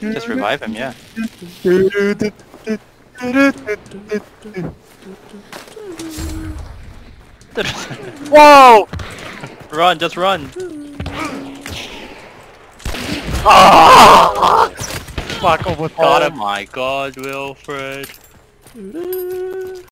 Just revive him, yeah. Whoa! run, just run. Ah! Fuck, almost Oh got him. my god, Wilfred.